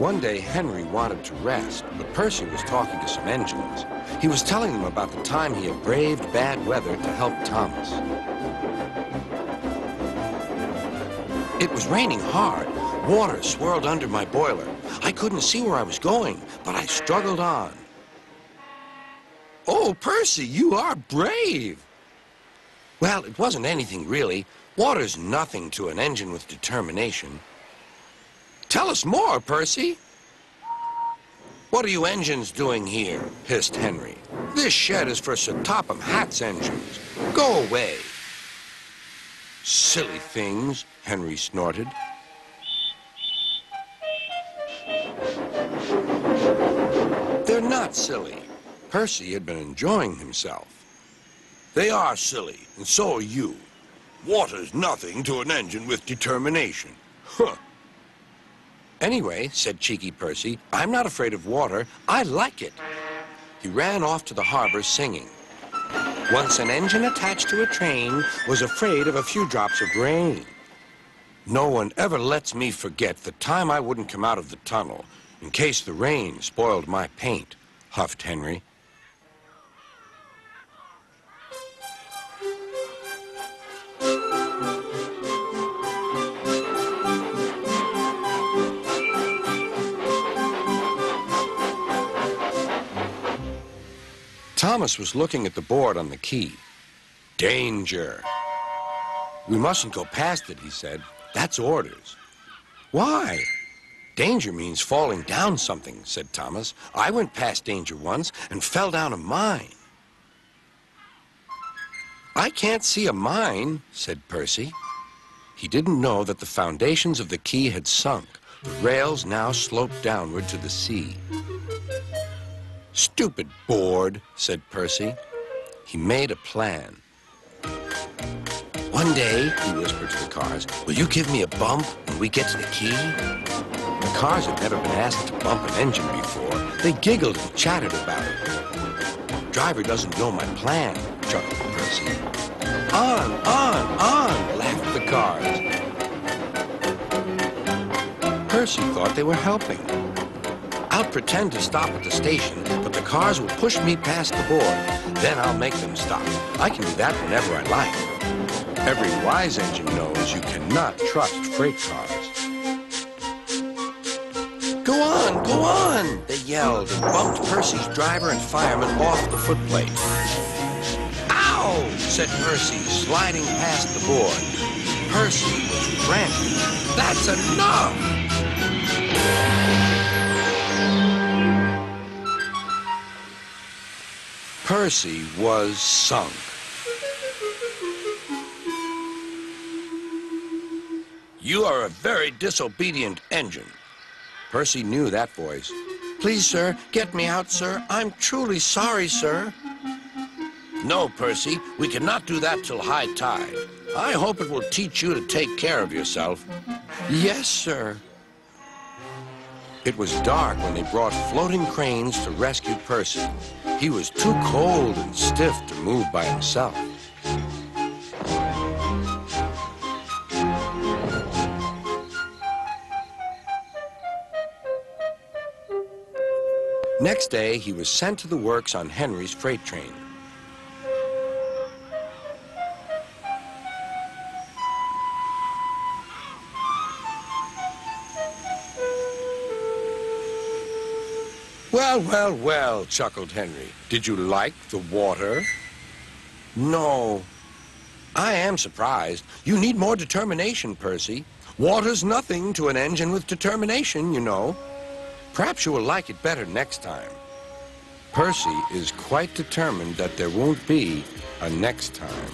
One day, Henry wanted to rest, but Percy was talking to some engines. He was telling them about the time he had braved bad weather to help Thomas. It was raining hard. Water swirled under my boiler. I couldn't see where I was going, but I struggled on. Oh, Percy, you are brave. Well, it wasn't anything really. Water's nothing to an engine with determination. Tell us more, Percy. What are you engines doing here? hissed Henry. This shed is for Sir Topham Hatt's engines. Go away. Silly things, Henry snorted. They're not silly. Percy had been enjoying himself. They are silly, and so are you. Water's nothing to an engine with determination. Huh. Anyway, said cheeky Percy, I'm not afraid of water. I like it. He ran off to the harbor singing. Once an engine attached to a train was afraid of a few drops of rain. No one ever lets me forget the time I wouldn't come out of the tunnel in case the rain spoiled my paint, huffed Henry. Thomas was looking at the board on the quay. Danger. We mustn't go past it, he said. That's orders. Why? Danger means falling down something, said Thomas. I went past danger once and fell down a mine. I can't see a mine, said Percy. He didn't know that the foundations of the quay had sunk. The rails now sloped downward to the sea. Stupid board, said Percy. He made a plan. One day, he whispered to the cars, will you give me a bump when we get to the quay? The cars had never been asked to bump an engine before. They giggled and chattered about it. Driver doesn't know my plan, chuckled Percy. On, on, on, laughed the cars. Percy thought they were helping. I'll pretend to stop at the station, but the cars will push me past the board. Then I'll make them stop. I can do that whenever I like. Every wise engine knows you cannot trust freight cars. Go on, go on, they yelled and bumped Percy's driver and fireman off the footplate. Ow, said Percy, sliding past the board. Percy was frantic. That's enough! Percy was sunk. You are a very disobedient engine. Percy knew that voice. Please, sir, get me out, sir. I'm truly sorry, sir. No, Percy, we cannot do that till high tide. I hope it will teach you to take care of yourself. Yes, sir. It was dark when they brought floating cranes to rescue Percy. He was too cold and stiff to move by himself. Next day, he was sent to the works on Henry's freight train. Well, well, well, chuckled Henry. Did you like the water? No. I am surprised. You need more determination, Percy. Water's nothing to an engine with determination, you know. Perhaps you will like it better next time. Percy is quite determined that there won't be a next time.